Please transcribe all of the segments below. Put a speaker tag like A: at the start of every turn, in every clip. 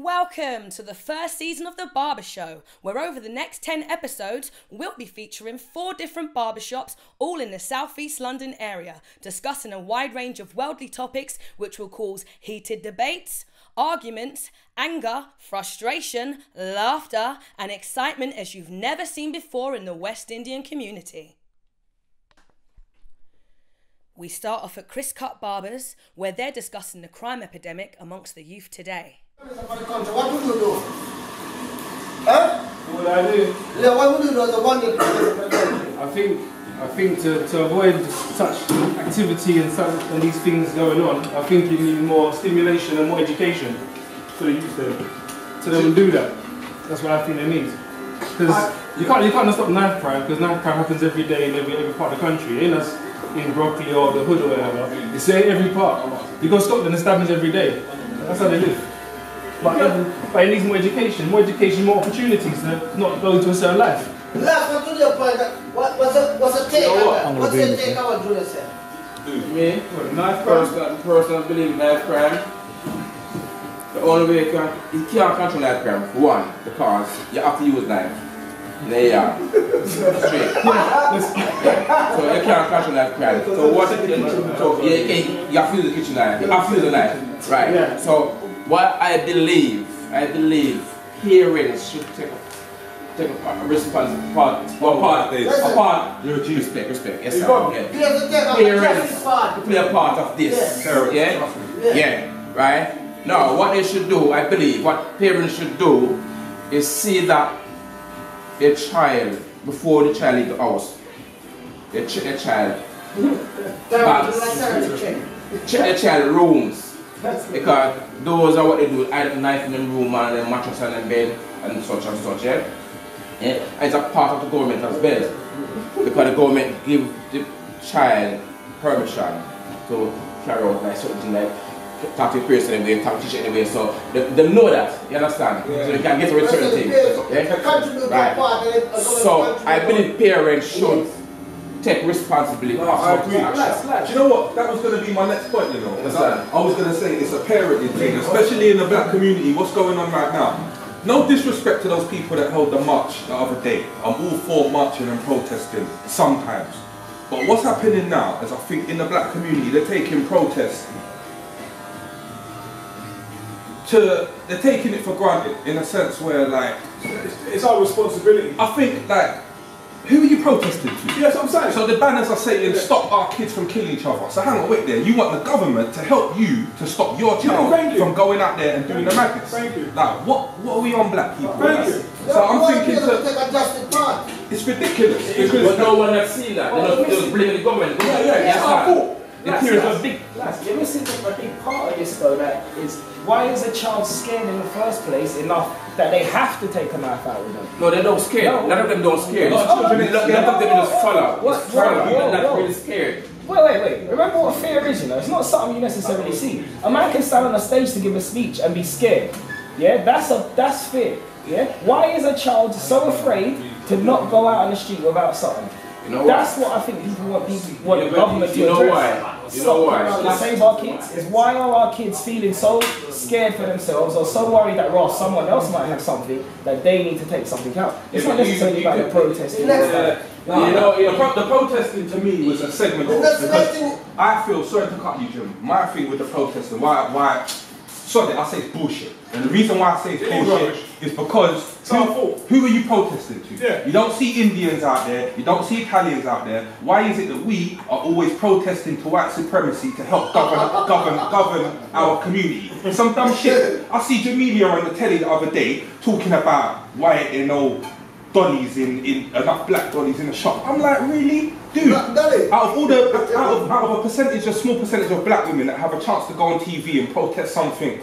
A: Welcome to the first season of The Barber Show, where over the next 10 episodes, we'll be featuring four different barbershops, all in the southeast London area, discussing a wide range of worldly topics which will cause heated debates, arguments, anger, frustration, laughter, and excitement as you've never seen before in the West Indian community. We start off at Chris Cut Barbers, where they're discussing the crime epidemic amongst the youth today.
B: What would you do? Huh?
C: What would I do?
B: Yeah, what would you do?
C: I think I think to, to avoid such activity and such and these things going on, I think you need more stimulation and more education for the youth to, to them do that. That's what I think they need. Because you can't you can't stop knife crime because knife crime happens every day in every, every part of the country. Ain't just in Brockley or the hood or whatever. It's in every part. You go Scotland, it happens every day. That's how they live. But, um, but it needs more education, more education, more opportunities to not go into a certain life.
B: Last one to your point, that what, what's a what's a take
D: You know
B: on
D: what? I'm
B: What's
D: gonna
B: the
D: be
B: take
D: with
B: on what Julia said?
D: Me,
C: Knife
D: personal, personal believe knife crime. The only way you can, you can't control knife crime, for one, because you have to use knife. There you are. Straight. Yeah. So you can't catch control knife crime. So what, so you, you, you have to use the kitchen knife, you have to use a knife. Right.
C: Yeah.
D: So what I believe, I believe parents should take a take a responsibility part, one part, a part, respect, respect, yes sir. Yeah.
B: Here's the take on
D: Parents play a part of this.
B: Yeah.
D: Yeah? Yeah. Right? Now, what they should do, I believe, what parents should do is see that their child, before the child leave the house, their, ch- their child,
B: Bags.
D: check their child rooms. Because those are what they do, either knife in the room and then mattress and then bed and such and such, yeah? Yeah? And it's a part of the government as well. Because the government give the child permission to carry out like certain like talk to the person anyway, talk to teacher anyway, so they, they know that, you understand? So they can get away with certain things.
B: The
D: Yeah? Right.
B: part and it-
D: So I believe parents should take responsibility
E: No, I agree.
D: action.
E: Do you know what? That was going to be my next point, you know.
D: What's
E: I, was going to say it's a parenting thing, especially in the black community. What's going on right now? No disrespect to those people that held the march the other day. I'm all for marching and protesting sometimes. But what's happening now is I think in the black community they're taking protest to they're taking it for granted in a sense where like
F: It's our responsibility.
E: I think like who are you protesting to?
F: Yes, I'm saying.
E: So the banners are saying stop our kids from killing each other. So hang on, wait there. You want the government to help you to stop your child
F: thank you.
E: from going out there and doing the madness.
F: Thank you.
E: Like what? What are we on, black people?
F: Thank you.
E: So I'm thinking
B: to
E: to,
B: take a justice part.
E: it's ridiculous
D: But
E: because
D: no one has seen that. They're not, they're just blaming the government.
F: Yeah, yeah,
D: Yes,
F: it's our
D: sir.
F: fault.
D: The
G: Lads,
D: parents
G: lads,
D: are big.
G: lads, you ever see a big part of this though that is why is a child scared in the first place enough that they have to take a knife out with them?
D: No, they don't scare.
G: No.
D: None of them don't scare.
E: Lot of children ain't
D: None of them just follow.
G: What?
D: Just follow.
G: Whoa,
D: They're not really scared.
G: Wait, wait, wait. Remember what fear is, you know? It's not something you necessarily see. A man can stand on a stage to give a speech and be scared. Yeah, that's a that's fear. Yeah? Why is a child so afraid to not go out on the street without something?
D: You know
G: That's
D: what?
G: what I think people want people want
D: Yeah,
G: the government
D: you
G: to
D: know
G: address.
D: why? You know why?
G: going out save our kids. Is why are our kids feeling so scared for themselves or so worried that Ross, someone else might have something that they need to take something out? It's
E: Yeah,
G: not
E: but you-
G: necessarily about the protesting.
E: Uh,
G: No,
E: you know, the, pro- the protesting to me was a segment of
B: That's
E: because I feel sorry to cut you, Jim. My thing with the protesting, why, why, sorry, I say it's bullshit. And the reason why I say it's
F: It is
E: bullshit
F: rubbish.
E: is because
F: our
E: who, who are you protesting to?
F: Yeah.
E: You don't see Indians out there, you don't see Italians out there. Why is it that we are always protesting to white supremacy to help govern, govern, govern our community? Some dumb shit. I see Jamelia on the telly the other day talking about why there no dollies in, in enough black dollies in the shop. I'm like, really? Dude,
B: Black dolly?
E: out of all the out of, out of a percentage, a small percentage of black women that have a chance to go on TV and protest something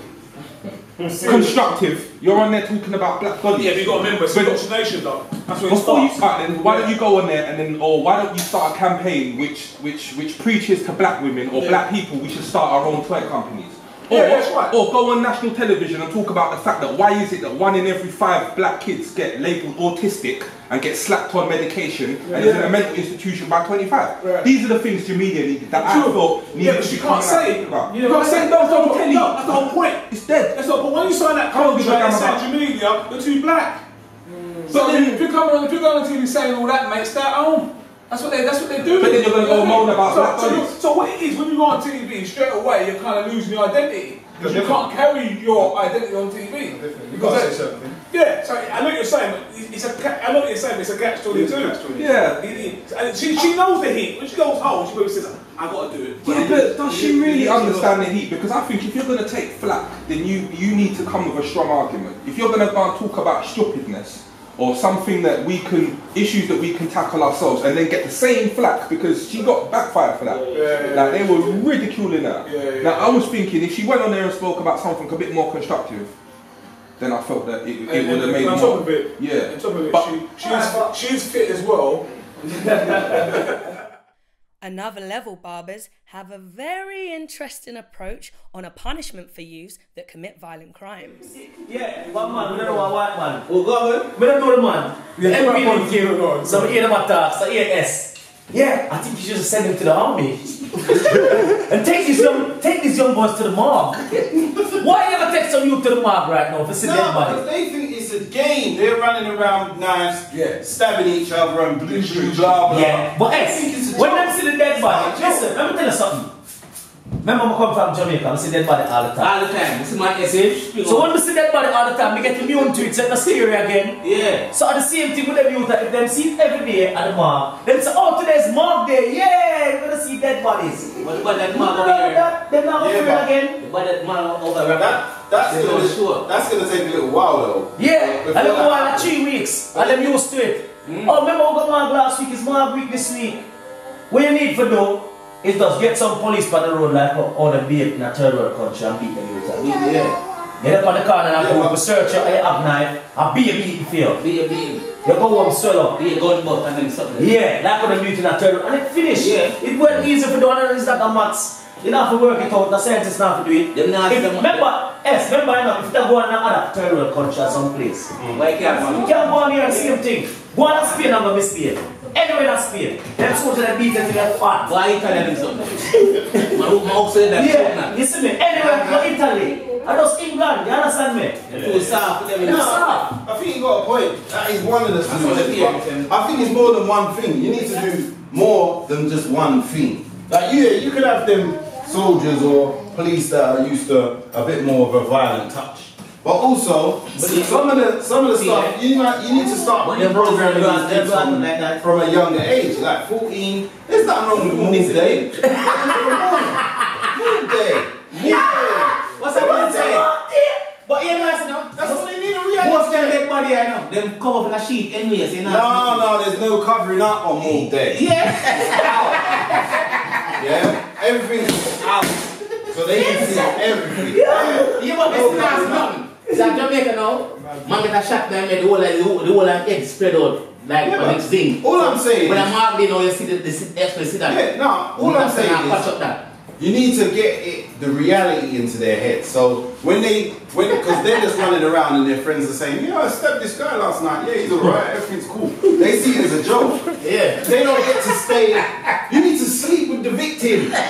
E: constructive, you're on there talking about black dollies.
F: Yeah, but you got to remember, it's
E: But-
F: indoctrination though. That's where it
E: before you
F: starts.
E: start, then why don't you go on there and then, or why don't you start a campaign which which which preaches to black women or
F: Yeah.
E: black people we should start our own toy companies? Or,
F: Yeah, that's right.
E: or go on national television and talk about the fact that why is it that one in every five black kids get labelled autistic and gets slapped on medication and is in a mental institution by 25.
F: Right.
E: These are the things Jamelia needed that I
F: True.
E: thought
F: Yeah,
E: needed
F: but
E: to
F: can't say.
E: about.
F: You
E: You
F: know,
E: can't say no, don't tell
F: No, that's the whole point.
E: It's dead.
F: That's not, but when you sign that
E: Can't give a
F: contract,
E: damn
F: it's
E: about-
F: Jamelia, you're too black. Mm.
E: But
F: So
E: then-
F: if you're coming on, if you're going on TV saying all that, mate, stay at home. That's what they. That's what they do.
E: But then you're gonna go moan about
F: so,
E: black
F: so, so what it is when you go on TV, straight away you're kind of losing your identity because you can't carry your identity on TV.
H: You can't
F: that-
H: say something.
F: Yeah, so I know what you're saying, but it's a. I know what you're saying, it's a catch twenty two.
E: Yeah.
F: And she, she knows the heat. When she goes home, she probably says, "I got to do it."
E: Yeah, but does she really understand the heat? Because I think if you're going to take flack, then you, you need to come with a strong argument. If you're going to go and talk about stupidness or something that we can, issues that we can tackle ourselves and then get the same flack because she got backfired for that. Like they were ridiculing her.
F: Yeah, yeah,
E: now I was thinking if she went on there and spoke about something a bit more constructive, then I felt that it, it would have
F: and
E: made
F: on
E: more.
F: top of it,
E: Yeah.
F: on top of it,
E: But-
F: she, she, is, she is fit as well.
A: Another level barbers have a very interesting approach on a punishment for youths that commit violent crimes.
I: Yeah, one man, we don't know what white man.
B: Go on.
I: We don't know the man.
F: Yeah,
I: Yeah,
F: go on,
I: MP
F: go on,
I: didn't kill.
F: go on.
I: So we hear them attack, so ES. Yeah, I think you should send him to the army. and take these young take these young boys to the morgue. Why you never take some youth to the morgue right now for see
J: No,
I: dead
J: because
I: body?
J: a game. They're running around with knives,
F: Yeah.
J: stabbing each other and blue, blue, blah, blah.
I: Yeah, but
J: I think it's
I: S,
J: a
I: when
J: joke.
I: them see the dead body,
J: It's a joke.
I: listen, let me tell you something. Remember, I come from Jamaica, I see dead body all the time.
K: All the time. This is my message.
I: So when we see dead body all the time, we get immune to it, so it's not scary again.
K: Yeah.
I: So at the same thing with them youth, if them see it every day at the mark, then say, oh today's mark day, yeah, we're gonna see dead bodies.
K: What about that man
I: No,
K: over here?
I: that, they're not
J: Yeah,
I: fearing
J: but-
I: again.
K: What that man over here?
J: That, that's,
K: Yeah,
J: gonna,
K: sure.
J: that's gonna take a little while though.
I: Yeah,
J: Before
I: and then
J: that
I: go like three weeks, and them used to it. Hmm. Oh, remember we got mark last week, it's mark week this week. What you need for do is just get some police on the road like all them behave in a third world country and beat them youth. up.
K: Yeah.
I: Get up on the corner and
J: Yeah,
I: go for search your you have knife and be a beating field.
K: Be a being.
I: You go home up.
K: Be a gun butt and then something.
I: Yeah, like when I'm in a third and it finished.
K: Yeah.
I: It went easy for the it, it's like a maths. You don't have to work it out, the scientists don't have to do it.
K: Them not-
I: If-
K: them-
I: remember, yes, remember, you know, if they go on another third world country or someplace,
K: Why can't
I: you
K: man?
I: can't go on here and same thing. Go on to Spain and go to Spain. Anywhere that's Spain. Them soldiers that beat them to their fat.
K: Why you telling them something? My my house said that.
I: Yeah, you see me, anywhere go Italy. And just England, you understand me?
K: Too soft for them. in
I: No.
J: I think you got a point. That is one of the
K: what I
J: solutions.
K: feel.
J: I think it's more than one thing. You need to do more than just one thing. Like yeah, you could have them soldiers or police that are used to a bit more of a violent touch. But also, some of the some of the
K: See,
J: stuff you know, you need to start
K: programming
J: these kids from,
K: that.
J: from a younger age, like 14. There's nothing wrong with move day. Move day. Yeah.
K: What's that man say? But you know, you know,
J: That's what they need a reality.
K: most of them dead body, I know. Them cover up in a sheet anyways, you know.
J: No, no, there's no covering up on move day.
K: Yeah.
J: Yeah, everything's out, so they can see everything.
K: Yeah, but it's not nothing. It's like Jamaica now. Man get a shot down there, the whole the whole the whole head spread out like
J: Yeah,
K: on
J: but
K: its thing.
J: all I'm saying
K: When
J: is-
K: I'm marked, you know, you see the the sit- express sit down.
J: Yeah, no, all I'm saying
K: patch
J: is
K: up that.
J: you need to get it, the reality into their head. So when they, when because they're just running around and their friends are saying, yeah, I stabbed this guy last night. Yeah, he's alright. Everything's cool. They see it as a joke.
K: Yeah.
J: They don't get to stay. You need to sleep with the victim.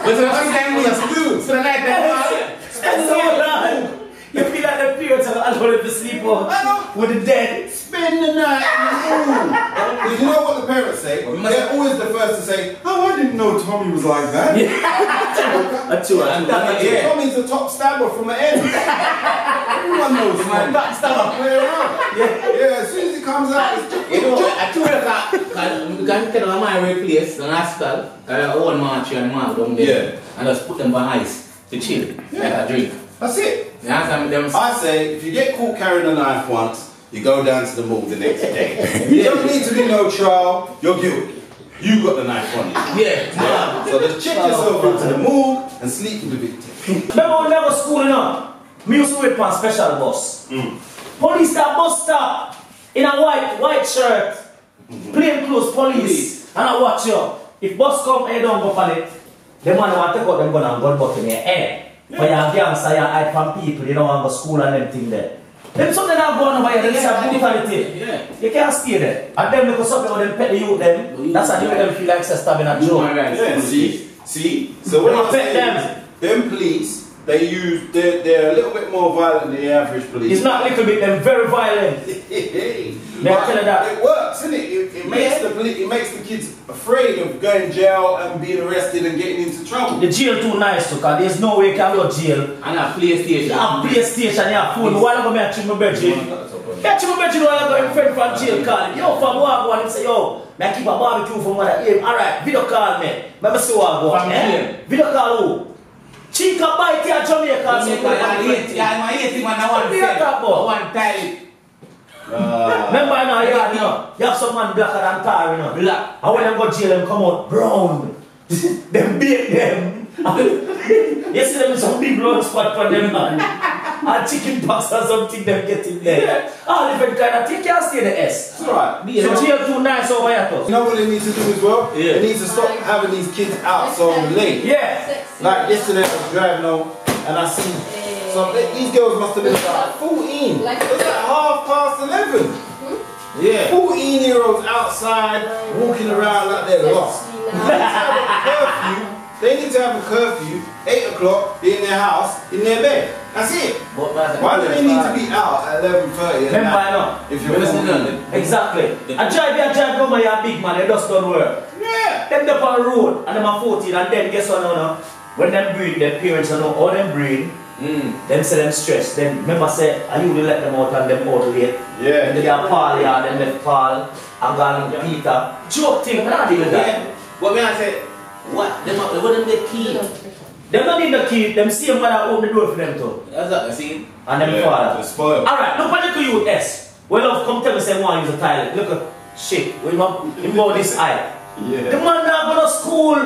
K: But so that's
J: That's what you need to do.
K: So the night that
I: That's so bad. You feel like the parents are allowed to sleep on with the dead.
J: Spend the night in the room. You know what the parents say? They're always the first to say, oh, I didn't know Tommy was like that.
I: A two, a two.
J: Yeah. Tommy's the top stabber from the end. Everyone knows Tommy.
I: Backstabber.
J: Play around. Yeah. yeah, as soon as he comes out, it's
K: You know, I told her that we can tell them my replace an hospital, uh, one march and mark down there,
J: Yeah.
K: and just put them by ice to chill, like a drink.
J: That's it.
K: You
J: I say, if you get caught carrying a knife once, you go down to the morgue the next day. You don't need to be no trial, you're guilty. You got the knife on you.
K: yeah,
J: So just check yourself into the morgue and sleep with the victim.
I: Remember when I was schooling up? Me used to wait for a special bus. Mm. Police that bus stop in a white white shirt, mm-hmm. plain clothes police, and I watch you. If bus come, I don't go for it. The man want to take out them gun and gun butt in your head. For your gangster, you hide from people, you don't want to go school and them thing there. Them something that go on over here, them yeah, brutality. Yeah. You can't stay there. And them because something when them pet the youth them, that's how you them feel like stabbing a joke.
J: Yeah, see, see. So when I pet them, them police, they use they're, they're a little bit more violent than the average police.
I: It's not a little bit, they're very violent.
J: May I tell you that? It works, isn't it? It, it makes the it makes the kids afraid of going to jail and being arrested and getting into trouble.
I: The jail too nice to cause there's no way you can go to jail.
K: And a PlayStation.
I: You have PlayStation, you have phone. Why not go to my bedroom? Yeah, to my bedroom while I go in friend from jail call. Yo, from what I go and say, yo, me keep a barbecue for mother. Hey, alright, video call me. Let me see what I go. Eh? Video call who? Chica bite here, Jamaica.
K: Jamaica, I hate Yeah, I hate him and I want
I: to talk about.
K: I want tile.
I: Uh, Remember now, you have, know, you have some man blacker than tar, you know.
K: Black.
I: And when them go jail, them come out brown. them bake them. you see them some big blood spot on them, man. and chicken pox or something, them get in there. Yeah. Ah, all different kind of thing. You can't stay the S.
J: That's right. Yeah.
I: So jail too nice over here, though.
J: You know what they need to do as well?
I: Yeah.
J: They need to stop having these kids out so late.
I: Yeah.
J: Like yesterday, I was driving home and I see some. These girls must have been about 14. It was like half past 11. Hmm? Yeah. 14 year olds outside walking around like they're lost. They need to have a curfew, 8 o'clock, be in their house, in their bed. That's it. Why do they need to be out at 11.30
I: Remember, I know.
J: If you're listening.
I: Exactly. I drive here, drive home, you're big man, they just don't work.
J: Yeah.
I: Them up on the road, and them are 14, and then guess what now, now? When them breed, their parents are know all them breed, mm. them say them stress. Then remember say, I usually let them out and them out late.
J: Yeah.
I: And they are Paul, yeah, then left Paul, and gone yeah. Peter. Joke thing, man, I deal with that.
K: Yeah. But when I say, what? Them, what them the key?
I: Them don't need the key, them same man that open the door for them too.
K: That's what I see.
I: And them
J: Yeah,
I: father.
J: they're spoiled.
I: Alright, look what you use S. Well, love, come tell me say one use a toilet. Look at shit, we not him go this eye.
J: Yeah.
I: The man not go to school.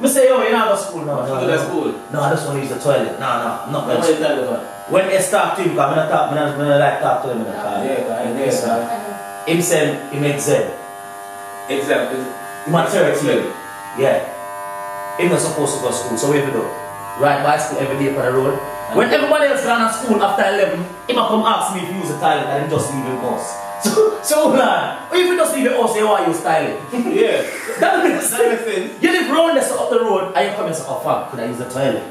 I: Me say, yo, you not go to school no, no,
K: Go
I: no.
K: to school.
I: No, I just want to use the toilet. No, no, I'm not going to
K: is that?
I: When they talk to him, because I'm not talk, I'm not, I'm not like talk to him in the car.
K: Yeah, right,
I: Yes,
K: yeah.
I: sir. Him say, he make Z.
K: Exactly.
I: Him at 13. Yeah. Him not supposed to go to school, so what you do? Ride bicycle every day for the road. When everybody else gone to school after 11, him come ask me if he use the toilet and just leave him house. So, so lad, if you just leave your house, you to use toilet.
J: Yeah.
I: That makes
J: That makes
I: sense.
J: sense.
I: You live round so up the road, and you come and say, oh fuck, could I use the toilet?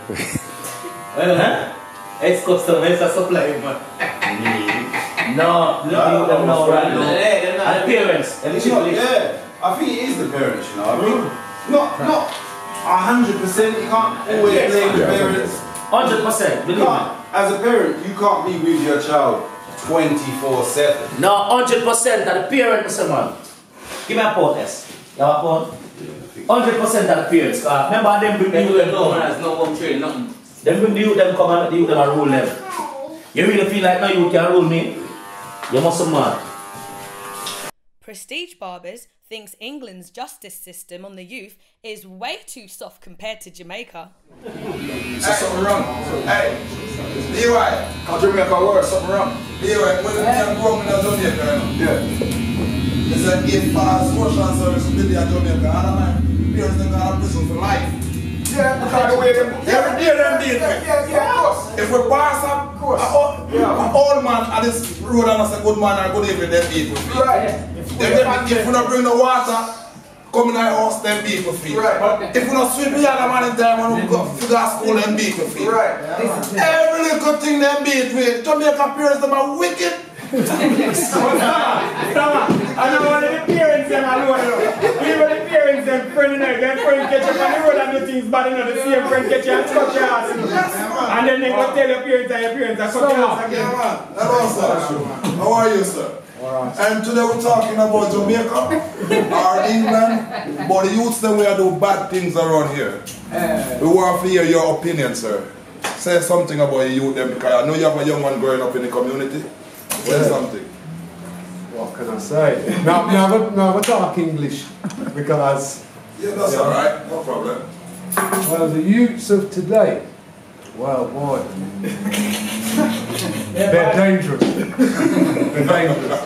K: Well,
I: Huh?
K: it's custom, it's a supply, man.
I: No, look at you, them know right
K: they're
I: And the parents, them
J: It's
I: children.
J: yeah. I think it is the parents, you know. I mean, not not hundred percent. You can't always blame the parents.
I: Hundred percent,
J: You
I: believe me.
J: can't, as a parent, you can't be with your child twenty four seven.
I: No, hundred percent of the parent, Mr. Man. Give me a phone, S. You have a phone? Hundred percent of the parents. Uh, remember them bring the
K: They
I: youth
K: do it
I: them
K: no, man.
I: come.
K: There's no home train, nothing.
I: Them bring the youth them come and the youth them and rule them. You really feel like no you can rule me? You must be mad.
A: Prestige Barbers thinks England's justice system on the youth is way too soft compared to Jamaica.
F: There's something wrong. Hey, Leroy, how Jamaica work, something wrong. Leroy, when you can grow up in Jamaica, you know? Yeah. It's like if uh, social service did in Jamaica, and my parents them gonna prison for life. Yeah, because the way them, every day them beat me. Yeah, yeah, of course. If we pass up, of course. A, old, yeah. an old man at this road and I say good man or good evening, them beat with me. Right. If, them, if we not bring the water, come in our house, them beat with me. Right. If we not sweep the other man in time when we go to the school, them beat with me. Right. Every little thing them beat with. Jamaica parents, them are wicked.
H: I know one of the parents them alone, you know. Even the parents them friend, you know, their friend catch you on the road and do things bad, you know, the same friend catch you and touch your ass. And then they go tell your parents and your parents are cut your ass again.
F: Yeah, man. Hello, sir. Uh, how are you, sir? And today we're talking about Jamaica or England, but the youths them we are do bad things around here. Eh. We want to hear your opinion, sir. Say something about your youth them because I know you have a young one growing up in the community. Say
L: Yeah.
F: something.
L: What can I say? No, no, no, we talk English because.
F: Yeah, that's all right. No problem.
L: Well, the youths of today, well, boy, they're dangerous. they're dangerous.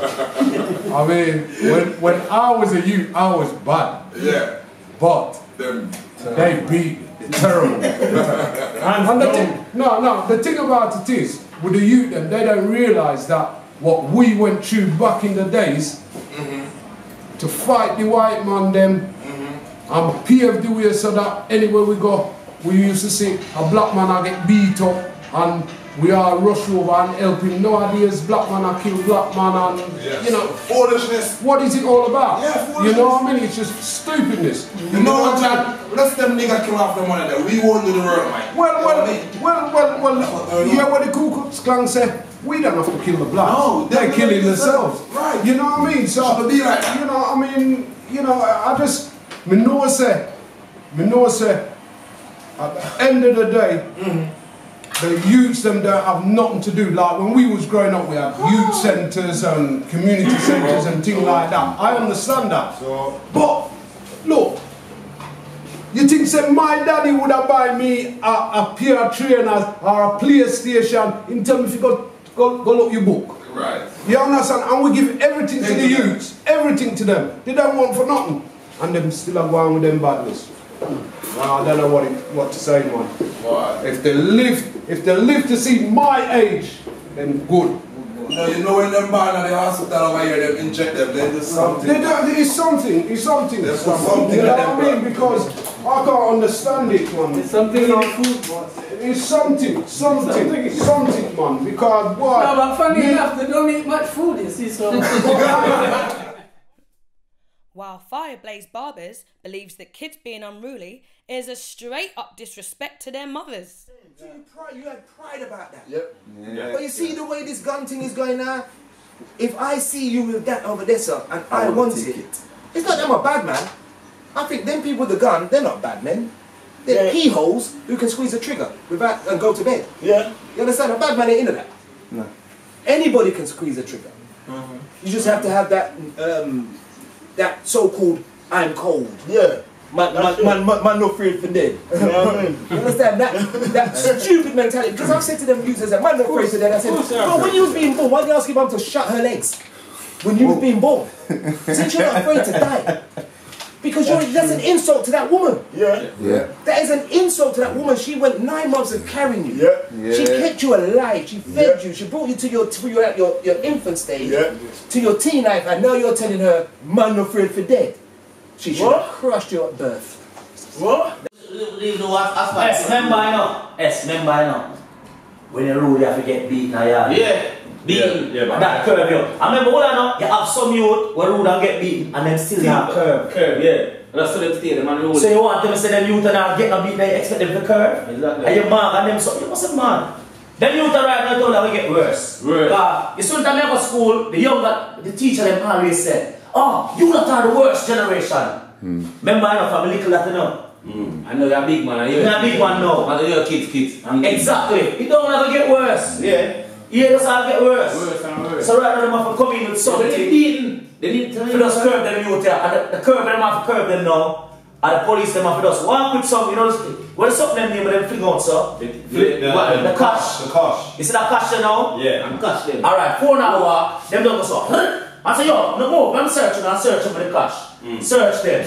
L: I mean, when, when I was a youth, I was bad.
F: Yeah.
L: But
F: Them.
L: they beat me. Terrible. and the thing, no, no, the thing about it is, with the youth and they don't realise that what we went through back in the days mm-hmm. to fight the white man them mm-hmm. and pave the way so that anywhere we go, we used to see a black man I get beat up and we all rush over and help him. Nowadays, black man I kill black man and, you know,
F: foolishness.
L: What is it all about?
F: Yeah,
L: You know what I mean? It's just stupidness.
F: You know what, Chad? Let's them niggas kill off the money that we won't do the work, man.
L: Well, well, well, well, well, yeah, what the Ku Klux Klan say, we don't have to kill the blacks.
F: No,
L: they're
F: they-
L: killing themselves.
F: right.
L: You know what I mean? So,
F: be like
L: you know, I mean, you know, I I just, me know say, me know say, at the end of the day, the youths them don't have nothing to do. Like when we was growing up, we had youth centres and community centres and things like that. I understand that. But look, you think say my daddy would have buy me a, a pair of trainers or a PlayStation in terms if you go, go, go look your book.
F: Right.
L: You understand? And we give everything to the youths, everything to them. They don't want for nothing. And them still are going with them badness. Nah, I don't know what, it, what to say, man. If they live, if they live to see my age, then good.
F: No, you know when them born at the hospital over here, them inject them, they do something.
L: They do, it's something, it's something.
F: They put something
L: you know what I mean? Because I can't understand it, man. It's something in the food, It's something, something, something, man. Because what?
M: No, but funny
L: me-
M: enough, they don't eat much food, you see, so.
A: While Fireblaze Barbers believes that kids being unruly is a straight up disrespect to their mothers.
N: You, pride, you had pride about that.
B: Yep.
N: But you see the way this gun thing is going now? If I see you with that over there, sir, and I, want it, it's not that I'm a bad man. I think them people with the gun, they're not bad men. They're key holes who can squeeze a trigger without and go to bed. Yeah. You understand? A bad man ain't into that.
J: No.
N: Anybody can squeeze a trigger. You just have to have that um, that so-called I'm cold. Yeah. Man, man, man, man, man, no afraid for dead. you understand that that stupid mentality? Because I've said to them users that man, no afraid for dead. I said,
M: course
N: bro, when you was being born, why did you ask your mum to shut her legs when you was being born? Since you're not afraid to die, because you're, that's an insult to that woman. Yeah.
J: Yeah.
N: That is an insult to that woman. She went nine months of carrying you.
J: Yeah.
N: She kept you alive. She fed you. She brought you to your to your, your, your infant stage, to your teen life, and now you're telling her, man, no afraid for dead. She should have crushed you at birth.
I: What?
K: Leave the wax asphalt.
I: Yes, remember I know. Yes, remember I know. When you rule, you have to get beaten a yard.
K: Yeah, beaten.
I: Yeah, but that curve, yo. I remember what I know, you have some youth where rule and get beaten and then still not curve.
K: Curve, yeah. That's what them stay, them and rule.
I: So you want them to say them youth are not getting a beat, they expect them to curve?
K: Exactly.
I: And you mark and them so, you must have man. Them youth are right now told that we get worse.
K: Worse.
I: Uh, you soon time I go school, the younger, the teacher them always said, oh, you lot are the worst generation. Remember I know from a little that you know.
K: Mm. I know you're a big man.
I: You're a big one now.
K: I know you're kids, kids. I'm
I: Exactly. It don't ever get worse. Yeah. Yeah, that's how it get worse.
K: Worse and worse.
I: So right now them have to come in with something.
K: They beaten. They need to
I: For just curve them youth here. And the, the curve them have to curve them now. And the police them have to just walk with some, you know, what is something them name of them fling out, sir?
K: the-
I: What,
K: the-
I: the cash.
J: The cash.
I: You see that cash there now?
K: Yeah, I'm catch them.
I: Alright, four hour walk, them don't go so. I say, yo, no more, I'm searching, I'm searching for the cash.
K: Mm.
I: Search them.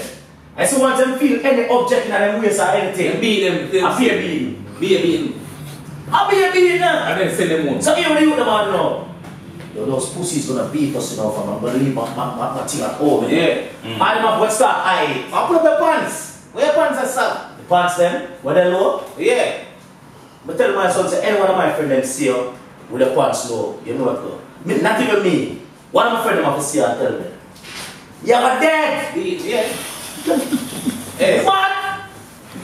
I: I see once them feel any object in them waist or anything,
K: Them beat them. them
I: I fear beating.
K: Be a beaten.
I: I be a beating now.
K: And then send them home.
I: So here what you them on now. Yo, those pussies gonna beat us, you know, from I'm gonna leave my, my, my, my thing at home. you know.
K: Yeah.
I: I don't know what start I
K: I put up your pants. Where your pants are sir?
I: the pants them, when they low.
K: Yeah.
I: But tell my son, say, any one of my friends them see you with the pants low, you know what go. Me, not even me. One of my friends them have to see you and tell me. You're dead!
K: Be- Yeah. Hey.
I: What?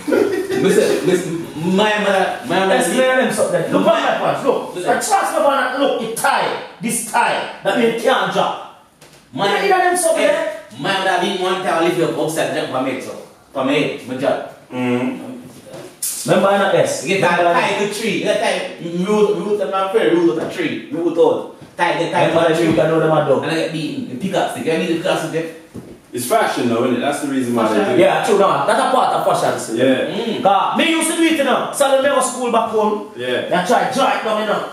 K: Mr. Mr. My mother, my mother.
I: Let's clear them something. Look at my pants, look.
K: Look.
I: I trust me on look, it tie. This tie. That means it can't drop.
K: My,
I: You hear them something?
K: Hey, My mother been one time lift up upside down for me, so. For me, my job. Mm-hmm.
I: Remember I not S.
K: You get that tie the tree. You get tie root root of my friend, root of the tree. Root out. Tie the tie
I: Remember
K: to
I: that
K: the
I: you
K: tree.
I: can know them are dog.
K: And I get beaten. The pickup stick. I need the pickup stick.
O: It's fashion though, isn't it? That's the reason why they do it.
I: Yeah, true, no. That's a part of fashion. see.
O: Yeah.
K: Mm.
I: Cause me used to do it, you know. So when me go school back home,
O: Yeah.
I: I try dry it down, you know.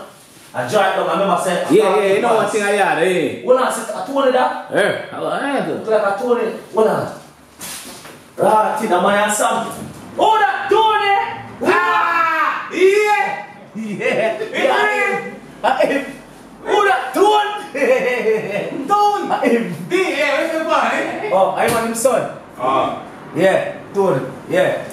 I: I dry it down. I remember saying,
K: Yeah, yeah, you know one thing I had, eh?
I: Hold on, sit- I told you that.
K: Yeah. I had
I: Look like I told you. Hold on. Right, in the man and something. Hold on, Tony! Ah! Yeah! Yeah! Yeah! Udah, tuan!
K: Tuan! Di, eh, where's my?
I: Oh, I'm on him son.
K: Ah.
I: Yeah, tuan, yeah.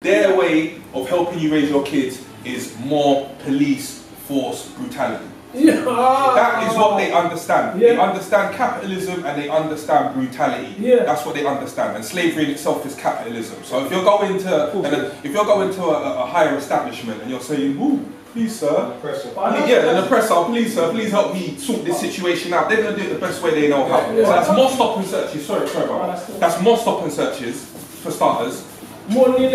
E: Their way of helping you raise your kids is more police force brutality.
C: Yeah.
E: That is what they understand. Yeah. They understand capitalism and they understand brutality.
C: Yeah.
E: That's what they understand. And slavery in itself is capitalism. So if you're going to an, if you're going to a, a higher establishment and you're saying, "Ooh, please, sir," yeah, an oppressor, please, sir, please help me sort this situation out. They're going to do it the best way they know how. So that's more stop and searches. Sorry, sorry, brother. That's more stop and searches for starters.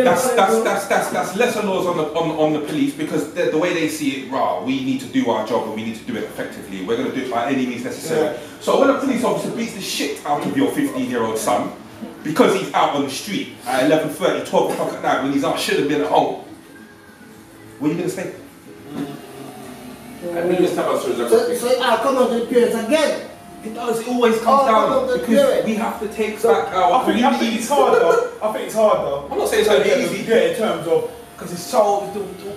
E: That's that's that's that's that's lesser laws on the on, on the police because the, the way they see it, rah, we need to do our job and we need to do it effectively. We're going to do it by any means necessary. So when a police officer beats the shit out of your 15 year old son because he's out on the street at 11:30, 12 o'clock at night when he's out should have been at home, what are you going to say?
D: I mean, this type of stories are
B: So, so I'll come on to the parents again.
E: It does. It always comes
B: Oh,
E: down
B: come on to the
E: because
B: parents.
E: we have to take back our
H: I think, I think it's hard though. I think it's hard though.
E: I'm not saying it's gonna be easy.
H: Yeah, in terms of because it's child. the- the-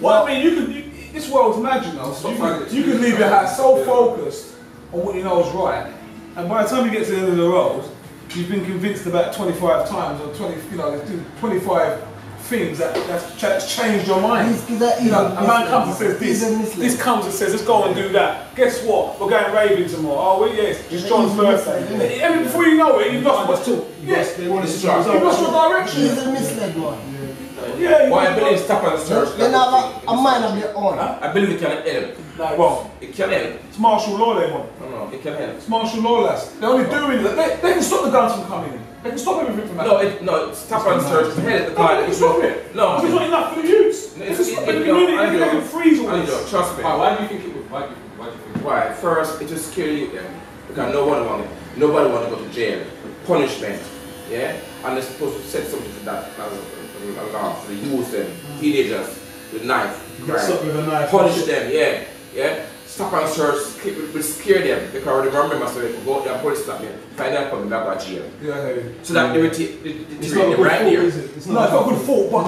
H: Well, I mean, you can. You, this world's magic now. So you, can, you can leave your house so focused on what you know is right, and by the time you get to the end of the road, you've been convinced about 25 times or 20. You know, there's 25 things that that's, ch- that's changed your mind. You know, a man comes and says this. This comes and says, let's go and do that. Guess what? We're going raving tomorrow. Oh, well, yes, it's John's birthday. Every, before you know it, you've lost what's two. Yes, they want to You've lost your direction.
B: He's a misled one.
H: Yeah,
D: Why I believe stop and search.
B: They have a, a mind of their own.
D: I believe it can help.
H: Like what?
D: It can help.
H: It's martial law they want.
D: No, no, it can help.
H: It's martial law, lads. They're only doing that. They, they can stop the guns from coming in. They can stop everything from
D: No, it, no, stop and search. Help the
H: No,
D: car.
H: they can stop it.
D: No,
H: It's not enough for the youths. They
D: It's-
H: can stop
D: it-
H: the
D: it-
H: community.
D: I
H: They
D: know.
H: can freeze all
D: I
H: this.
D: know, trust me.
O: Why, why do you think it would? Why do you think? Why do you think?
D: Why? First, it will scare you them. Because no one want it. Nobody want to go to jail. Punishment. Yeah? And they're supposed to set something to that as a, a law. So they use them. Mm. Teenagers with knife.
H: Get something with a knife.
D: Punish them, yeah. Yeah? Stop and search. Keep- We scare them. Because they remember so they can go there, police stop them. Find out coming back to jail.
H: Yeah, I hear you.
D: So that they will take the, the,
H: It's
D: the
H: not a
D: them
H: good
D: right
H: thought,
D: there.
H: is it? It's not, it's not a good thought, but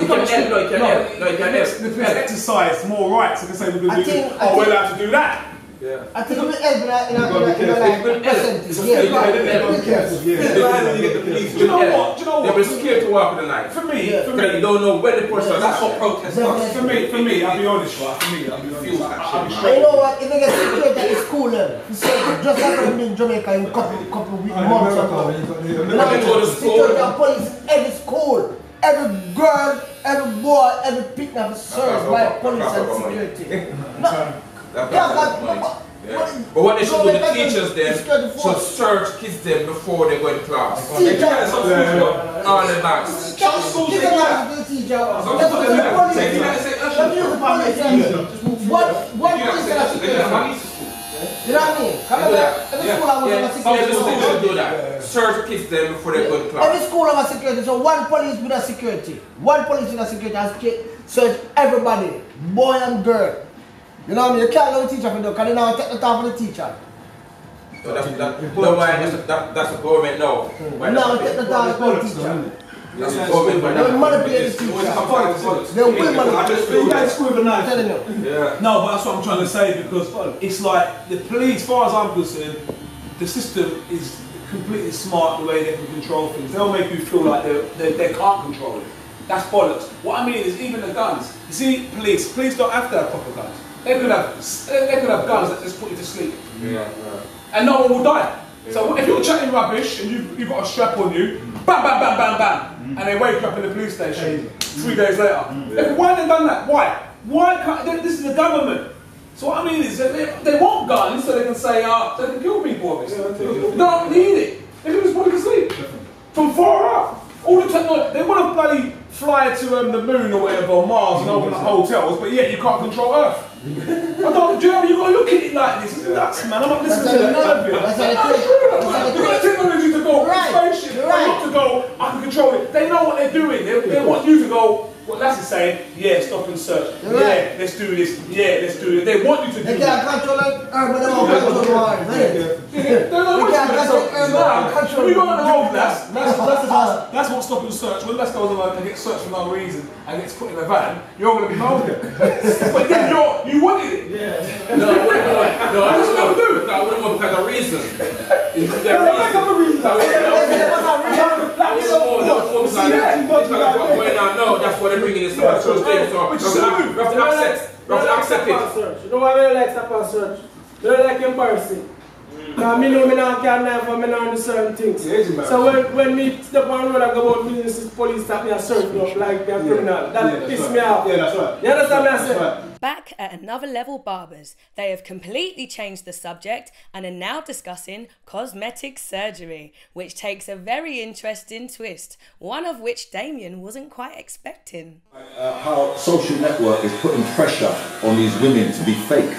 D: You can help, no, you can help. No, you can
H: let's,
D: help.
H: let's exercise more rights. They can say we're going
B: I
H: to do
B: think-
H: this.
B: I
H: Oh, we're
B: think-
H: allowed to do that.
D: Yeah.
B: I think it will help in a, in a,
H: You've got to be
B: in a, in a
H: careful.
B: like percentage.
H: It's a
B: Yeah,
H: fair
B: like,
H: play, isn't it?
B: be careful.
H: Yeah.
B: Yeah.
H: Yeah.
D: you get the police.
H: You know what? Do you know
D: They
H: what?
D: were scared to walk with a knife.
H: For me, for
D: Because you don't know where the person is.
E: That's what protest does.
H: for me, for me, I'll be honest, right? For me, I'll be honest. I- I'll be straight.
B: you know what? If they get security at the school level, so just like happened in Jamaica in a couple, couple of months ago. You know what I mean? Security and police every school. Every girl, every boy, every picnic have served by police and security. No,
D: That's
B: yeah, but,
D: money.
B: but,
D: Yeah. But what they should do, the teachers then
B: to
D: should search kids them before they go in class.
B: Teacher.
D: On the backs.
B: Give them out to the teacher. That's what the police do. Let me use the police and what, what police are security? You know what I mean? Come on, every school I was
D: Yeah,
B: on a
D: yeah,
B: security.
D: just they should do that. Search kids them before they go in
B: Every school have a security, so one police with a security. One police with a security has ki- search everybody, boy and girl. You know what I mean? You can't let the teacher for do because they now take the time for the teacher.
D: So that's, that, no, why, that's, that, that's hmm. the government now. Why
B: Now take the time for the teacher.
D: That's the government. why
B: They will
D: that's-
B: manipulate the teacher. They will manipulate
H: You
B: the
H: guys
B: teacher.
H: school knife.
B: Telling you.
D: Yeah.
H: No, but that's what I'm trying to say because it's like the police, as far as I'm concerned, the system is completely smart the way they can control things. They'll make you feel like they they they can't control it. That's bollocks. What I mean is even the guns. You see, police, police don't have to have proper guns. They could have they could have guns that just put you to sleep,
D: Yeah,
H: and no one will die. So if you're chatting rubbish and you you've got a strap on you, bam bam bam bam bam, and they wake you up in the police station three days later. If- Why have they done that? Why? Why can't they, this is the government? So what I mean is that they, they want guns so they can say, uh, they can kill people obviously. They don't need it. They can just put them to sleep. From far up. All the technology, they want to bloody fly to um, the moon or whatever, or Mars and open up hotels, but yet you can't control Earth. I don't, do you know, you've got to look at it like this. It's nuts, man. I'm not listening to
B: That's
H: none of it.
B: That's how they
H: No,
B: think.
H: it's true,
B: That's how
H: man.
B: they
H: You've got technology to go,
B: Right.
H: spaceship,
B: right.
H: want to go, I can control it. They know what they're doing. They, they want you to go, what Lass is saying, yeah, stop and search.
B: You're
H: yeah, let's do this. Yeah, let's do it. They want you to do
B: They
H: that.
B: can't control it, uh, but they won't control the mind, right?
H: They're not
B: They can't
H: listening.
B: it, uh,
H: Nah,
B: but control
H: we got on the road, Lass. That's, what stop and search. When Lass goes on and gets searched for no reason and gets put in a van, you're going to be molded. but then you're, you wanted it. Yeah.
D: No, I wouldn't want No, I wouldn't want to do it. I wouldn't want because of reason. It's their reason. That's no,
H: what
D: that's what
H: they're
D: bringing
H: this
D: we have to accept. We have to accept it.
H: You know why I don't like stop and search? They like embarrassing. Because me know me not can knife and me not do certain things. So when, when me step on road and go about business, police stop me and search me up like me a criminal. That piss me off.
L: Yeah, that's right.
H: You understand what I say?
A: Back at another level barbers, they have completely changed the subject and are now discussing cosmetic surgery, which takes a very interesting twist, one of which Damien wasn't quite expecting.
P: uh, how social network is putting pressure on these women to be fake.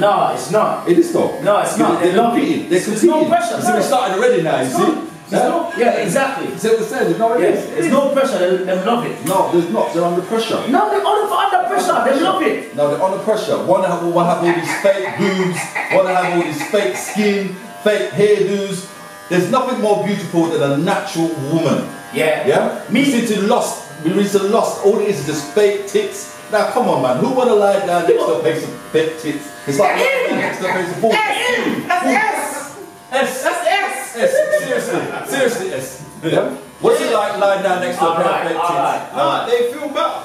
I: No, it's not.
P: It is though.
I: No, it's not.
P: They're
I: They love
P: competing. They're
I: There's no pressure.
P: You see, we started already now. You
I: It's
P: see?
I: not. No- yeah, exactly.
P: See what we're saying? There's no
I: Yeah,
P: yes.
I: there's no pressure. They, they love it.
P: No, there's not. They're under pressure.
I: No, they're under, under pressure. They love it.
P: No, they're under pressure. One have, one have all these fake boobs. One have all these fake skin, fake hairdos. There's nothing more beautiful than a natural woman.
I: Yeah.
P: Yeah. Me seem to lost. We reach to lost. All it is is just fake tits. Now come on, man. Who wanna lie down next to a face of fake tits? It's like lying down next to a face of balls.
K: That's S.
P: S.
K: That's S.
P: S. Seriously. Seriously, S. Yeah. What's it like lying down next to a pair of fake tits?
J: Nah, they feel better.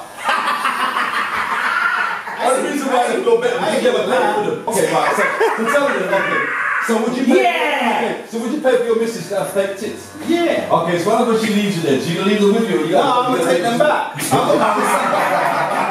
P: That's the reason why they feel better. because You never pay for them. Okay, right. So, so tell me then, okay. So would you pay?
I: Yeah.
P: Okay, so would you pay for your missus to have fake tits?
J: Yeah.
P: Okay, so what if she leaves you then? So you gonna leave them with you? Or you
J: No, I'm gonna take them back. I got my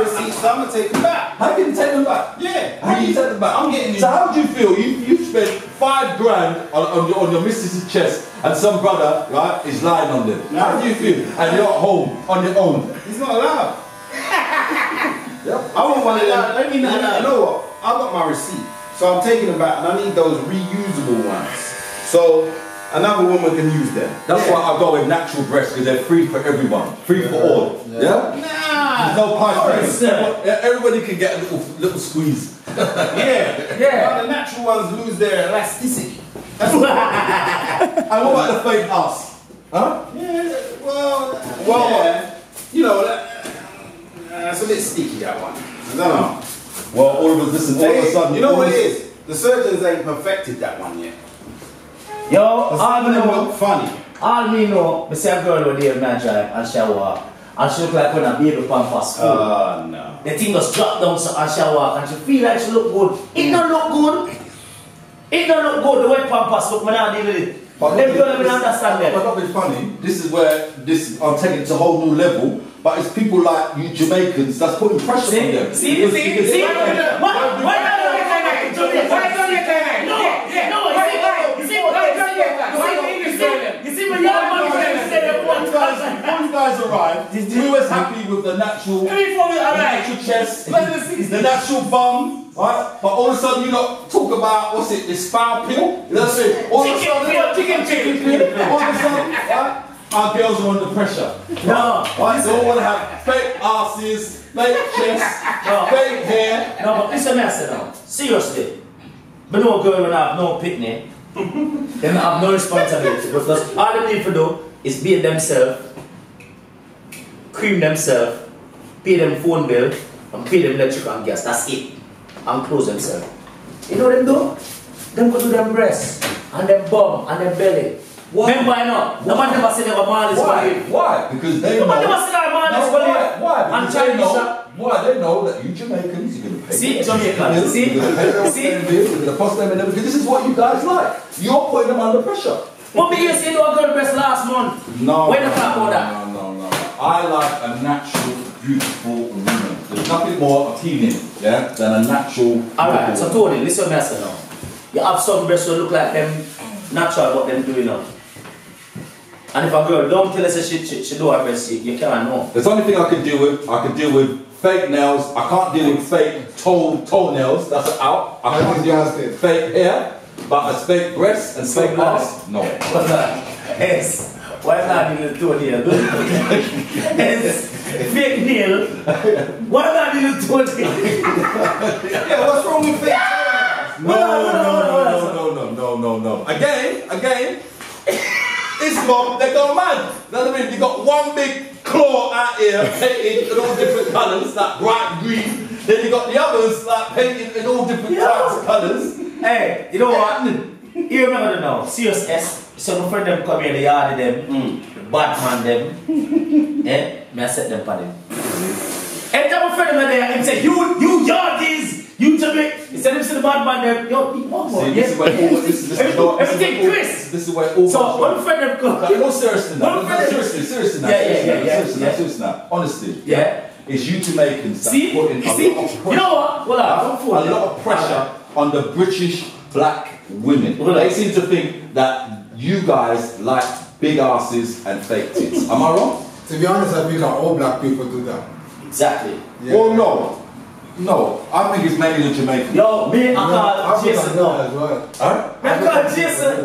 J: receipt. I got my receipt, so I'm gonna take them back.
P: How can you take them back?
J: Yeah.
P: How can you take them back?
J: I'm getting
P: So how do you feel? You you spent five grand on, on your on your missus' chest, and some brother right is lying on them. How do you feel? And you're at home on your own.
J: He's not allowed. yep. I want one of them. Let me know. You know what? I got my receipt, so I'm taking them back, and I need those reusable ones. So another woman can use them.
P: That's why I go with natural breasts because they're free for everyone, free for all. Yeah. There's no price breaks. Everybody can get a little little squeeze.
J: yeah, yeah. the natural ones lose their elasticity. That's what.
P: and what about the fake ass? Huh?
J: Yeah. Well, well, yeah. you know that. That's a bit sticky. That one. I don't know.
P: Well, all of us listen. All of a sudden,
J: you know
P: all
J: what
P: of
J: it
P: a-
J: is? The surgeons ain't perfected that one yet.
I: Yo, all me know,
J: look funny.
I: all me know, me see a girl over there in my drive and she walk. And she look like when a baby Pampers full.
J: Oh no.
I: The thing just drop down so and she walk and she feel like she look good. It don't look good. It don't look good. The way Pampers look, me not deal with it.
P: But
I: Them
P: not
I: girl
P: be-
I: me not understand that.
P: But
I: them.
P: not be funny. This is where this I'm taking it to a whole new level. But it's people like you Jamaicans that's putting pressure on them.
I: See,
P: Because-
I: see,
P: because-
I: see. Why, why not look like that? Why don't you like that? No, no, you see, you see, you see, you see, you see, when y'all man say that one
P: When you guys, when you guys arrived, we was happy with the natural, the natural chest, the natural bum, right? But all of a sudden you lot talk about what's it, this foul pill? You know what I'm saying? All of a
I: Chicken
P: sudden,
I: pill, chicken
P: chicken
I: pill.
P: pill. All of a sudden, right? Our girls are under pressure.
I: No.
P: Right? They all want to have fake asses, fake chests,
I: No.
P: fake hair.
I: No, but listen, me I say now. Seriously. But no girl when I have no picnic, then I have no responsibility. Because all they need to do is bathe themselves, cream themselves, pay them phone bill, and pay them electric and gas. That's it. And close themselves. You know what them do? Them go to them breasts, and them bum, and them belly.
P: Why?
I: Remember I know. No man never say they were man is
P: Why?
I: for you.
P: Why? Because they
I: No
P: know.
I: man never say that man is for you.
P: why? Why?
I: And
P: Because they know. Why? They know that you Jamaicans, you're going to pay.
I: See,
P: the
I: Jamaicans,
P: bills,
I: see?
P: You're going to pay the
I: See?
P: bill, you're going to post them and everything. This is what you guys like. You're putting them under pressure.
I: What me you say to a girl breast last month?
P: No.
I: When you talk about that?
P: No, no, no. I like a natural, beautiful woman. There's nothing more appealing, yeah, than a natural.
I: Alright, so Tony, listen to me I now. You have some breasts that look like them natural what them doing now. And if a girl don't tell us that she, she, she do her breast, you, you can't know.
P: There's only thing I can deal with. I can deal with fake nails. I can't deal with fake toe toenails. That's out. I can't deal with fake hair. But a steak breast and steak ass? No.
I: What's that? S. Why not you do it here? yes. Fake nail. Why not you do it here?
J: yeah, what's wrong with fake
P: nail? No, no, no, no, no, no, no, no. Again, again. This mom, they go mad. That's what I mean. They got one big claw out here painted in all different colours, that bright green. Then you got the others like painted in all different yeah. types of colours.
I: Hey, you know what? You remember them now? Serious S. So my friend them come here, the yard them, the Batman them. eh? Me I set them for them. Every time a friend of mine there, him say, you, you Yardies, you Jamaican. He said, him see the bad man there, yo, big one more.
P: See, this is where all this, this is all, this is
I: Everything
P: where all,
I: Chris.
P: this is where all
I: So, one friend of
P: No, no, seriously now.
I: One
P: No,
I: friend of-
P: seriously, seriously now.
I: Yeah, yeah,
P: seriously
I: yeah,
P: now,
I: yeah,
P: seriously now,
I: yeah.
P: seriously now. Honestly.
I: Yeah.
P: It's you Jamaicans that
I: See?
P: put in a
I: See?
P: lot of pressure.
I: You know what? Well, I don't
P: a lot of pressure on the British black women. They seem to think that you guys like big asses and fake tits. Am I wrong?
Q: To be honest, I think all black people do that.
I: Exactly.
P: Well, no. No, I think it's mainly the Jamaicans.
I: Yo, me, I call
Q: Africans
I: Jason
Q: do
I: now.
Q: that as well.
P: Huh?
I: Me, I call Jason.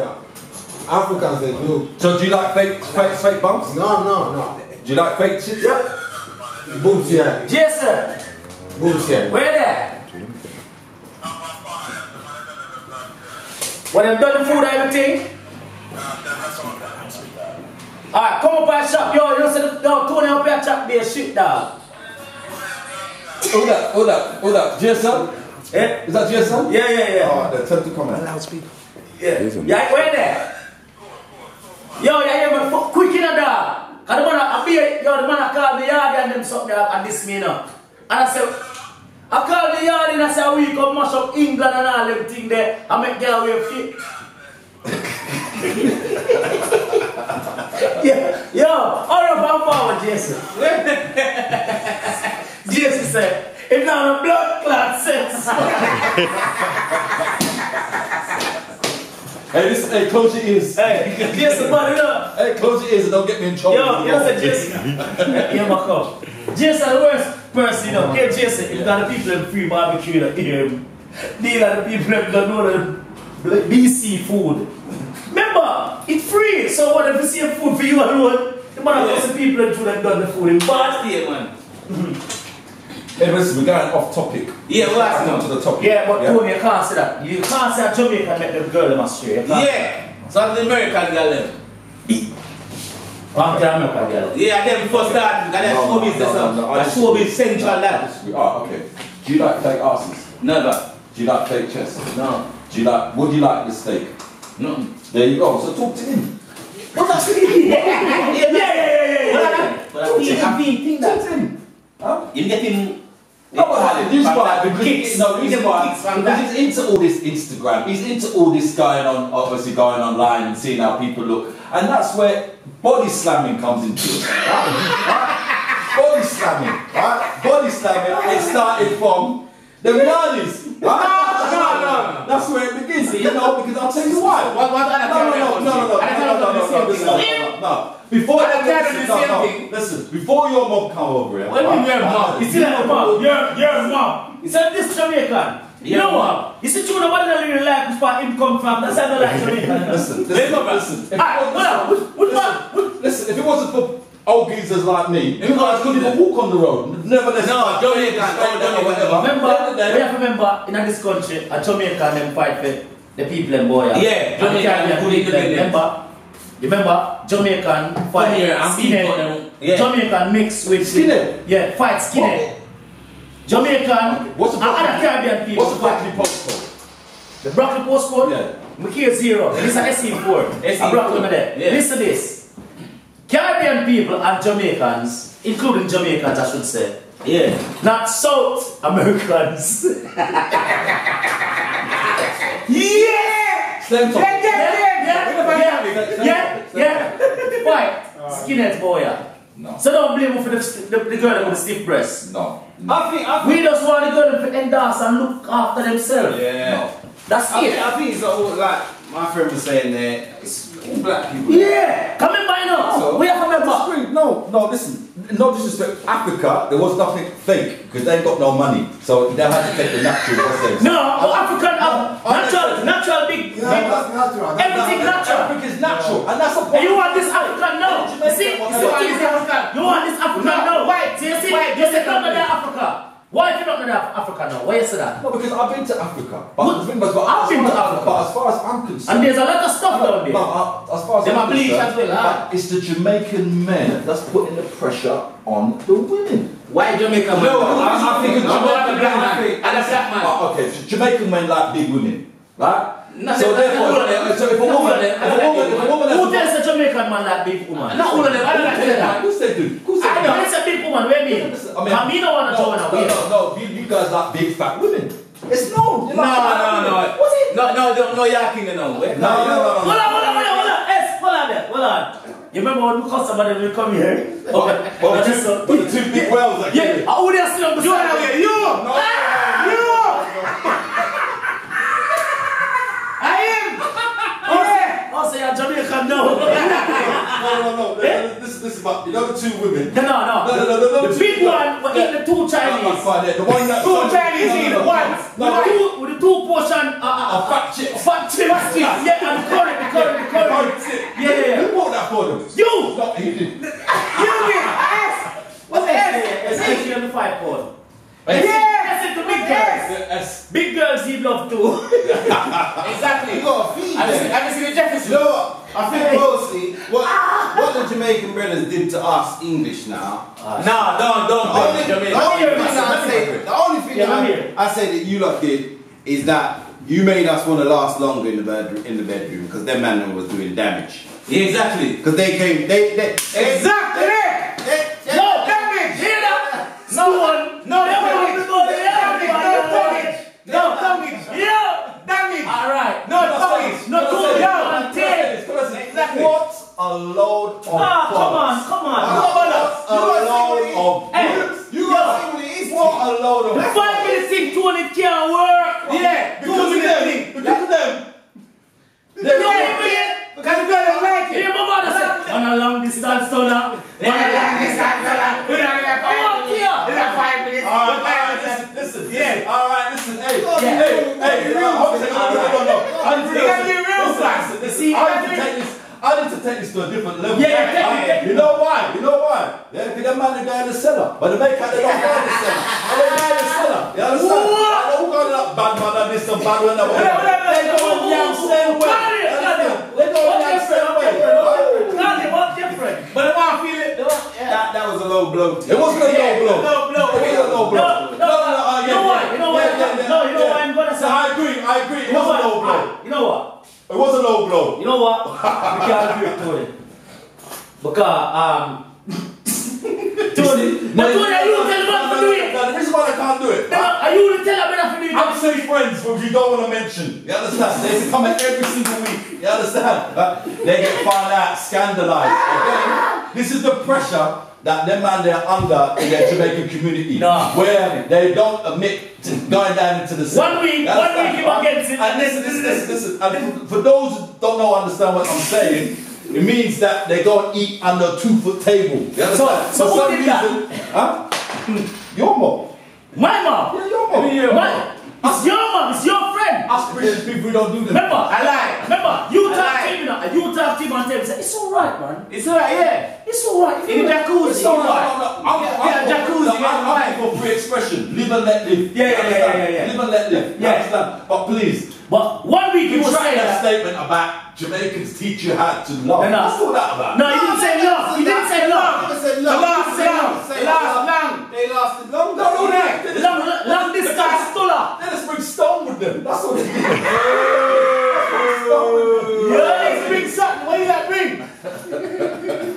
Q: Africans, they do.
P: So do you like fake, fake, fake bumps?
Q: No, no, no.
P: Do you like fake tits?
Q: Yeah. Boobs, yeah.
I: Jason,
Q: Boobs, yeah.
I: where there? When I'm done the food and everything? Alright, come up and shop. Yo, you know, say, yo, Tony up here chop be a shit dog.
P: Hold up, hold up, hold up. Jason?
I: Yeah.
P: Is that Jason?
I: Yeah, yeah, yeah.
P: Oh, Alright, then tell to come in.
N: Loudspeaker.
I: Yeah. Yeah, where there? Yo, yeah, yeah, but quick in a dog. Cause the man, I be, yo, the man I call the yard and them something there and this me now. And I say, I call the yard and I say, we come mash up England and all them thing there. I make girl wear fit. yeah, yo, all up and forward, Jason. Jason said, it's not a blood clot sense.
P: Hey, listen, hey, close your ears.
I: Hey, Jason, buddy, up.
P: Hey, close your ears and don't get me in trouble.
I: Yo, you Jason. Here, my come. Jason, the worst person, you know. Here, Jason, if got the people in free barbecue that hear him, these are the people that don't know the BC food. Remember, it's free. So what if you see a food for you alone? The man yeah. some people that do that done the food in bad state, man. Mm-hmm.
P: Hey, listen, we're going off topic.
I: Yeah, well, that's
P: Back onto the topic.
I: Yeah, but Tony, you can't say that. You can't say that Jamaica make them girl them astray. You can't.
K: Yeah. So that's the American girl them.
I: I'm the American.
K: Yeah, them first start. That
P: No,
K: show business.
P: no, no, no, I
K: That
P: just-
K: show business central that.
P: Oh, okay. Do you like fake asses?
K: Never.
P: Do you like fake chests?
K: No.
P: Do you like, what do you like with steak?
K: No.
P: There you go. So talk to him.
I: What's that? yeah, yeah, yeah, yeah, yeah, yeah.
K: But I think I think think
P: Talk to him. Huh?
K: you getting.
P: No, but this why, because,
K: kicks.
P: no,
K: You
P: this
K: get
P: why,
K: kicks
P: because he's into all this Instagram, he's into all this going on, obviously going online and seeing how people look, and that's where body slamming comes into it. Right? Right? Body slamming, right? Body slamming, it started from the Rihanna's, right? No, no, no. that's where it begins, you know, because I'll tell you why.
K: What- what other
P: no, no, no, no, no, no, no,
K: I
P: no, no, no, no. Before
K: I don't
P: listen,
K: do the
P: no,
K: same
P: no,
K: thing.
P: Listen, before your mom come over here.
I: What do you mean,
P: right?
I: your mom? You see that, mom? Your, your mom. You said this Jamaican. You know what? You see, what I really like which part him come from. That's how I like Jamaican.
P: Listen, listen, listen. If it
I: Ah, what up?
P: wasn't-
I: Which, which?
P: Listen, if it wasn't for old geezers like me, you guys couldn't even walk on the road. Never let
K: No, Jamaican, oh, Jamaican.
P: whatever.
I: Remember, we have to remember, in this country, a Jamaican them fight for the people and boy.
K: Yeah,
I: Jamaican
K: Jamaican
I: them
K: put it
I: people. Remember, remember, Jamaican fight
K: and
I: skinhead.
K: yeah.
I: Jamaican mix with
P: Skinhead?
I: Yeah, fight skinhead. Jamaican
P: What's the
I: and other? Caribbean people.
P: What's the Brockley postcode?
I: The Brockley postcode?
P: Yeah.
I: Mkia zero. This is SE4.
K: SE4.
I: A Brockley over there.
K: Yeah.
I: Listen to this. Caribbean people and Jamaicans, including Jamaicans, I should say.
K: Yeah.
I: Not South Americans. yeah!
P: Same topic.
I: Yeah, yeah, yeah, yeah, yeah, yeah. Right. Skinhead boy. yeah.
P: No.
I: So don't blame me for the, the, the girl with the stiff breasts.
P: No.
H: I think, I think,
I: We just want the girl to endorse and look after themselves.
H: yeah.
I: That's
H: I think,
I: it.
H: I think it's all like my friend was saying there. It's all black people.
I: Yeah! Come in by now.
P: So,
I: we to remember.
P: disagree. No, no, listen. No disrespect. Africa, there was nothing fake because they ain't got no money. So they had to take the natural process.
I: No, but African, uh, natural, natural big, big,
B: Yeah, that's natural.
I: everything natural.
P: Africa's natural. And that's a
I: And you want this African now? You see, you is African? You want this African now? Why? So you see, you say not know Africa. Why if you not been to Africa now? Why you say that?
P: No, because I've been to Africa. But,
I: What?
P: but
I: I've been to Africa.
P: But as far as I'm concerned,
I: And there's a lot of stuff down there.
P: No, as far as I'm concerned,
I: as well,
P: but it's the Jamaican men that's putting the pressure on the women.
K: Why Jamaica man?
P: No, I, I think
K: No,
P: Jamaican
K: black man,
P: I think-
K: and a black man.
P: Oh, okay, J- Jamaican men like big women, right?
K: No,
P: so therefore,
K: all of them.
P: so if a woman, if a woman, if a woman
I: Who
P: has
I: tells a Jamaican man like big woman?
K: Not all of them. I don't like that.
P: they do. Of course they
I: I know, it's a big woman, where me?
P: Listen, I what, man?
I: Come, me no wanna join
P: no, no, no, no, you, you guys like big fat women. It's.
K: No,
P: You
K: no, no. What's it? No, no, no, no, yaking, no.
P: No,
K: No,
P: no, no, no.
I: Hold on, hold on, hold on, hold on. Yes, hold on there, hold on. You remember when we call somebody will come here? Oh, okay.
P: Oh, but the
I: That's
P: two,
I: so-
P: but the two big that
I: Yeah, I would have still
H: You wanna hear you?
P: No.
H: You! Yeah!
I: Oh, so you're Jamaican now.
P: No, no, no. This, this is about, you know the two women?
I: No, no, no.
P: No, no, no, no, no.
I: The big one, but in the two Chinese.
P: That's fine, yeah. The one that...
H: Two Chinese
P: No, no,
H: in
P: no,
H: one.
P: No,
I: with, the two, with the two portion uh, uh,
P: A fat chip.
I: fat chips. Yeah, and curry, the curry, the curry. Yeah, yeah, yeah.
P: Who bought that for them?
I: You!
P: No, he did.
H: You did! Yes!
I: What's
H: Yes!
I: that? Especially on the five pound.
H: Yes!
I: That's it, the big girls.
P: Yes.
I: Big girls he love too.
K: Exactly.
J: You gotta feed
K: Have you
J: them.
K: seen- have you seen the Jefferson?
J: You know what? I think mostly what ah. what the Jamaican brothers did to us English now.
K: Ah, nah, don't, don't,
J: The
K: don't.
J: only, the only thing I say, the only thing
I: Yeah, I'm
J: I, say that you lot did is that you made us want to last longer in the bedroom in the bedroom because them man was doing damage.
K: Yeah, exactly.
J: Because they came, they, they, they
H: Exactly!
J: they-
I: Alright.
H: No damage!
I: No two
H: Yo.
I: and ten.
H: Exactly.
J: What a load of
I: Ah, come on, come on.
J: What a load of
I: Hey,
J: You got to see what it is. What a load of
I: five minute thing, two and can't work.
H: Yeah,
P: Because of them. Because of them.
I: You know what
H: Because the girl don't like it.
I: Hear my mother say, on a long distance, son. On a long distance, son.
H: We don't have five minutes. We don't have five minutes.
P: All right,
H: But
P: all right,
H: like-
P: listen, listen,
H: Yeah.
P: listen. All right, listen, hey,
I: Yeah.
P: hey, hey, hey, hold on a second, no, no, no, no. I need to
H: You be real,
P: listen,
H: son.
P: listen,
I: You
P: listen.
I: see,
P: I need to take this. I need to take this to a different level.
I: Yeah, yeah, take it,
P: I-
I: take it.
P: You know why? You know why? Yeah, because that man they go in the cellar, but the make out they don't go in the cellar. And they go in the cellar. You understand?
I: What?
P: I don't go to that bad man and this and bad one They go in the same way.
I: Carry it,
P: You
I: carry it.
P: understand? They go in
I: What
P: the
I: different?
P: same way.
I: different? What different? Carly, what different?
H: But I feel it.
J: That, that was a low blow.
P: It wasn't a low blow. It wasn't a low blow.
I: No, no,
P: no, no, uh,
I: you know
P: yeah,
I: why?
P: Yeah,
I: You know why?
P: yeah, yeah,
I: No, you know why I'm gonna say-
P: I agree, I agree. It
I: You know
P: was a
I: what?
P: low blow.
I: You know what?
P: It was a low blow.
I: You know what? We can't agree with Tony. Because, um, Tony, but Tony, are you tell him not to do it?
P: No, the reason why I can't do it.
I: Are you the tell him not to do it?
P: I'm saying friends who you don't want to mention. You understand? They come in every single week. You understand? They get found out, scandalized. Okay? This is the pressure that them man they're under in their Jamaican community.
I: No.
P: Where they don't admit to going down into the
I: One week,
P: You
I: one week you against it.
P: And listen, listen, listen, listen. And for, those who don't know, understand what I'm saying, it means that they go and eat under a two foot table. You understand?
I: So- so
P: For some
I: did that?
P: reason- Huh? Your mom.
I: My mom.
P: Yeah, your mom.
I: My, it's your mom, it's your friend.
P: British people don't do that.
I: Remember,
H: I lie.
I: remember, you talk to him now, you talk to him and tell him, say, it's alright, man.
H: It's alright, yeah.
I: It's alright.
H: In the jacuzzi.
P: It's all right. No, no, I'm,
H: Yeah,
P: for-
H: jacuzzi,
P: I'm, for free expression. Live and let live.
H: Yeah, yeah,
P: You
H: yeah,
P: understand?
H: yeah, yeah.
P: Live and let live.
I: Yeah.
P: But please,
I: But one week he
P: you
I: was
P: try
I: saying
P: that
I: that.
P: statement about Jamaicans teach you how to love.
I: No.
P: What's all that about?
I: No, he didn't say love. He didn't say love.
J: Never said
H: The
J: long.
H: last long. Last
J: long. They lasted long.
P: No, no,
H: Yeah.
P: no.
I: Long, long distance stola.
P: They just bring stone with them. That's what they do. Stone with them.
I: Yeah, let's bring something. What did that bring?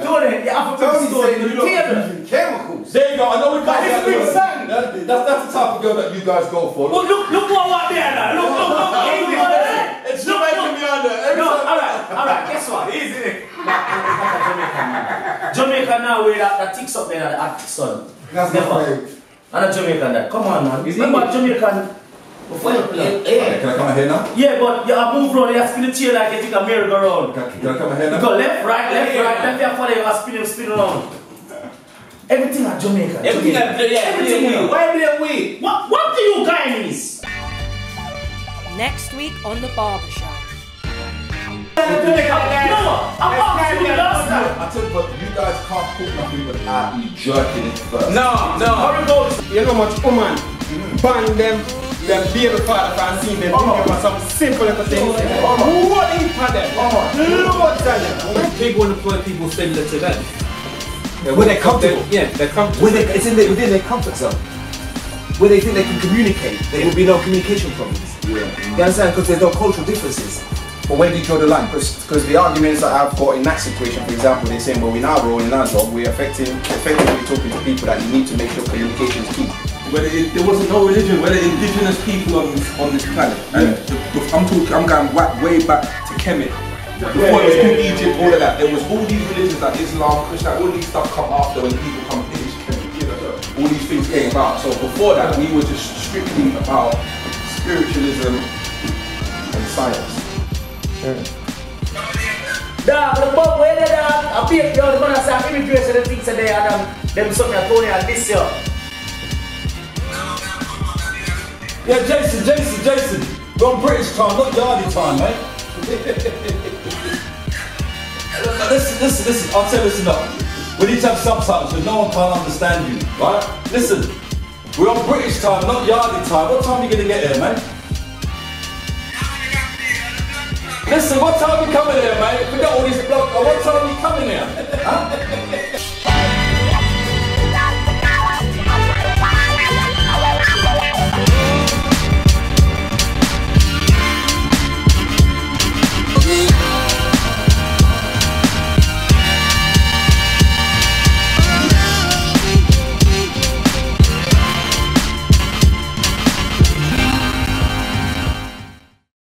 I: Tony, you have to bring
J: Tony
I: stone
J: said
I: in
J: you
I: the table.
J: chemicals.
P: There you go. I know we can't
H: But it's
P: get
H: big
P: that. That's, that's the type of girl that you guys go for.
I: Look, look, look what what there now. Look.
H: Easy.
I: look, look.
P: It's
I: Look,
P: Jamaican
I: look.
P: beyond that. Every
I: No,
P: time-
I: alright, alright, guess what?
H: Easy.
I: Now with that, that ticks up there, that hot son.
Q: That's
I: Never.
Q: not fair.
I: I'm not Jamaican that. Come on, man.
H: Is he?
I: Remember Jamaican before you play?
P: Alright, eh, eh. Can I come ahead now?
I: Yeah, but you have moved around, you have spin the chair like you think a merry-go-round.
P: Can, can I come ahead
I: You
P: now?
I: go left, right, left, right, left, you follow you, have spin, spin around. Everything at Jamaica.
K: Everything
I: Jamaica.
K: I yeah,
I: Everything
K: everything.
I: we.
K: Why blame we?
I: What, what do you Guyanese?
A: Next week on The
I: Barber Show.
P: I tell you what, you guys can't cook nothing without you jerking it first.
K: No, no.
H: You know much woman ban them them baby father from seeing them
I: Oh.
H: thinking about some simple little things. Who would eat for them? Loads of them.
O: Big one where people it to them.
N: When they're comfortable.
O: Yeah, they're comfortable.
N: Where they, it's in their, within their comfort zone. Where they think they can communicate. There will be no communication problems.
J: Yeah.
N: You understand? Because there's no cultural differences.
Q: But where do you draw the line? Because the arguments that I've got in that situation, for example, they're saying, well, we're now rolling our job, we're affecting, effectively talking to people that you need to make sure communication is key.
E: Whether it, there wasn't no religion, whether indigenous people on this, on this planet, and the, the, I'm talking, I'm going back, way back to Kemet. Before
P: Yeah,
E: it was
P: yeah, yeah.
E: Egypt, all of that. There was all these religions like Islam, Christian, all these stuff come after when people come Kemet. All these things came about. So before that, we were just strictly about spiritualism and science.
I: Dog, the bug where they dog, I pick you the man say immigration and things and them, them something I told you and this.
P: Yeah, Jason, Jason, Jason. We're on British time, not Yardy time, mate. listen, listen, listen. I'll tell you, listen up. We need to have subtitles because no one can understand you, right? Listen, we're on British time, not Yardy time. What time are you going to get here, mate? Listen, what time are you coming here, mate? We got all these blocks. What time are you coming here? Huh?